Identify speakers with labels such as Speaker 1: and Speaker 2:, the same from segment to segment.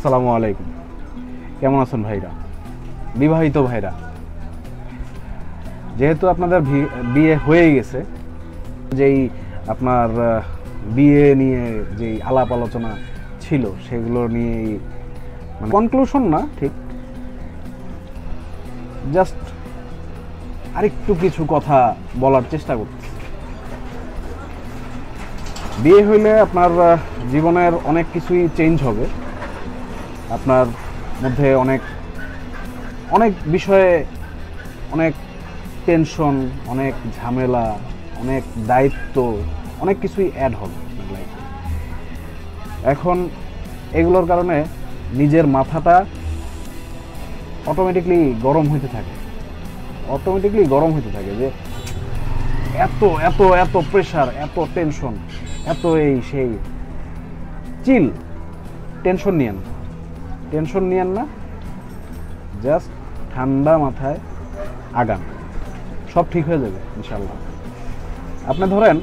Speaker 1: আসসালামু আলাইকুম। কেমন আছেন ভাইরা? বিবাহিত ভাইরা। যেহেতু আপনাদের বিয়ে হয়ে গেছে, যেই আপনার বিয়ে নিয়ে যেই আলাপ আলোচনা ছিল, সেগুলো নিয়েই মানে কনক্লুশন না, ঠিক? জাস্ট আরেকটু কিছু কথা বলার চেষ্টা করছি। বিয়ে হইলে আপনার জীবনের অনেক কিছুই চেঞ্জ হবে। আপনার মধ্যে অনেক অনেক বিষয়ে অনেক টেনশন অনেক ঝামেলা, অনেক দায়িত্ব, অনেক কিছুই অ্যাড হবে লাইফে এখন এগুলোর কারণে নিজের মাথাটা অটোমেটিকলি গরম হইতে থাকে। অটোমেটিকলি গরম হইতে থাকে যে এত এত এত প্রেশার এত টেনশন এত এই সেই। চিল টেনশন নিয়ে না টেনশন নিয়েন না। জাস্ট ঠান্ডা মাথায় আগান। সব ঠিক হয়ে যাবে ইনশাল্লাহ আপনি ধরেন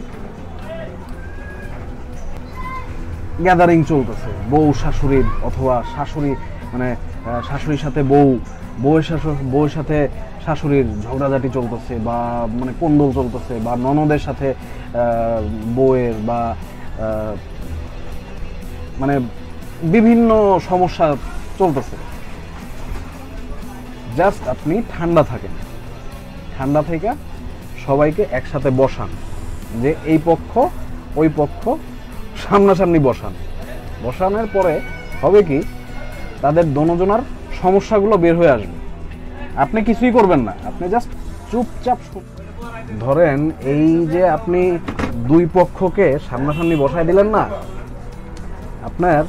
Speaker 1: গ্যাদারিং চলতেছে, বউ শাশুড়ির অথবা শাশুড়ি মানে শাশুড়ির সাথে বউ, বউয়ের শাশুড়ি বউয়ের সাথে শাশুড়ির ঝগড়াঝাটি চলতেছে বা মানে কোন্দল চলতেছে বা ননদের সাথে বউয়ের বা মানে বিভিন্ন সমস্যা চলতেছে। জাস্ট আপনি ঠান্ডা থাকেন। ঠান্ডা থেকে সবাইকে একসাথে বসান। যে এই পক্ষ, ওই পক্ষ, সামনাসামনি বসান। বসানোর পরে হবে কি, তাদের দনোজনার সমস্যাগুলো বের হয়ে আসবে। আপনি কিছুই করবেন না। আপনি জাস্ট চুপচাপ ধরেন এই যে আপনি দুই পক্ষকে সামনাসামনি বসায় দিলেন না, আপনার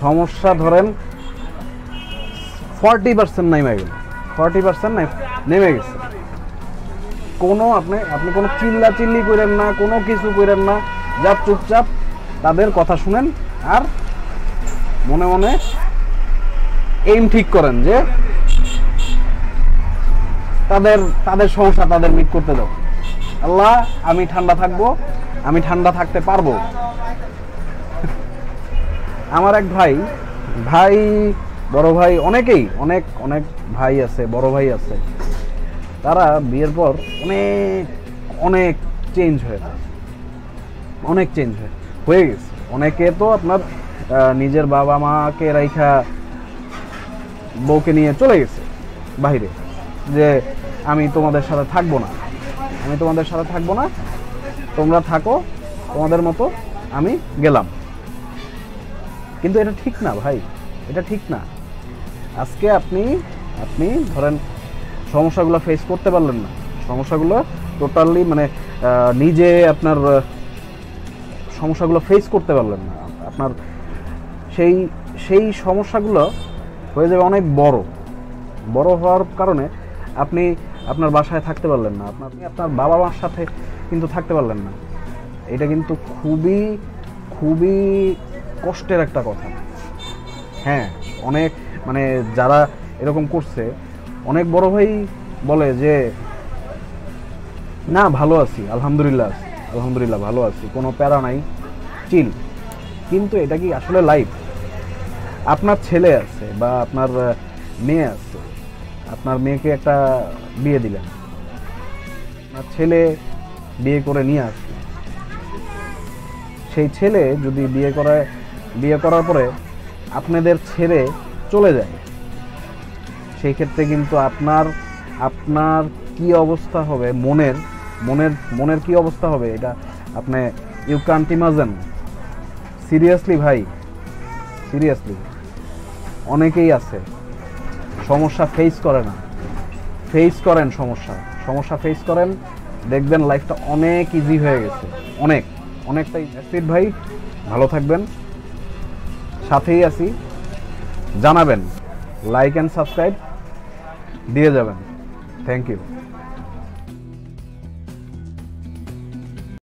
Speaker 1: সমস্যা ধরেন ফর্টি পার্সেন্ট নেমে গেল। ফর্টি পার্সেন্ট নেমে গেছে। কোনো আপনি আপনি কোনো চিল্লা চিল্লি করেন না, কোনো কিছু করেন না। যা চুপচাপ তাদের কথা শুনেন আর মনে মনে এইম ঠিক করেন যে তাদের তাদের সমস্যা তাদের মিট করতে দাও। আল্লাহ, আমি ঠান্ডা থাকব, আমি ঠান্ডা থাকতে পারব। আমার এক ভাই ভাই বড় ভাই অনেকেই, অনেক অনেক ভাই আছে, বড় ভাই আছে। তারা বিয়ের পর অনেক অনেক চেঞ্জ হয়ে। অনেক চেঞ্জ হয়ে হয়ে গেছে। অনেকে তো আপনার নিজের বাবা মাকে রাইখা বউকে নিয়ে চলে গেছে বাইরে, যে আমি তোমাদের সাথে থাকব না। আমি তোমাদের সাথে থাকব না, তোমরা থাকো, তোমাদের মতো আমি গেলাম। কিন্তু এটা ঠিক না ভাই, এটা ঠিক না। আজকে আপনি আপনি ধরেন সমস্যাগুলো ফেস করতে পারলেন না। সমস্যাগুলো টোটালি মানে নিজে আপনার সমস্যাগুলো ফেস করতে পারলেন না। আপনার সেই সেই সমস্যাগুলো হয়ে যাবে অনেক বড়। বড় হওয়ার কারণে আপনি আপনার বাসায় থাকতে পারলেন না। আপনার, আপনি আপনার বাবা মার সাথে কিন্তু থাকতে পারলেন না। এটা কিন্তু খুবই খুবই কষ্টের একটা কথা। হ্যাঁ অনেক মানে যারা এরকম করছে, অনেক বড় ভাই বলে যে, না, ভালো আছি, আলহামদুলিল্লাহ আছি, আলহামদুলিল্লাহ ভালো আছি, কোনো প্যারা নাই চিল কিন্তু এটা কি আসলে লাইফ আপনার ছেলে আছে বা আপনার মেয়ে আছে, আপনার মেয়েকে একটা বিয়ে দিলেন। আপনার ছেলে বিয়ে করে নিয়ে আসবে সেই ছেলে যদি বিয়ে করে বিয়ে করার পরে আপনাদের ছেড়ে চলে যায়। সেই ক্ষেত্রে কিন্তু আপনার আপনার কি অবস্থা হবে? মনের মনের মনের কি অবস্থা হবে? এটা আপনি ইউ কান্ট ইমাজিন সিরিয়াসলি ভাই সিরিয়াসলি অনেকেই আছে, সমস্যা ফেস করে না। ফেস করেন সমস্যা। সমস্যা ফেস করেন, দেখবেন লাইফটা অনেক ইজি হয়ে গেছে। অনেক, অনেকটাই। ভাই, ভালো থাকবেন। সাথেই আছি। জানাবেন লাইক অ্যান্ড সাবস্ক্রাইব দিয়ে যাবেন। Thank you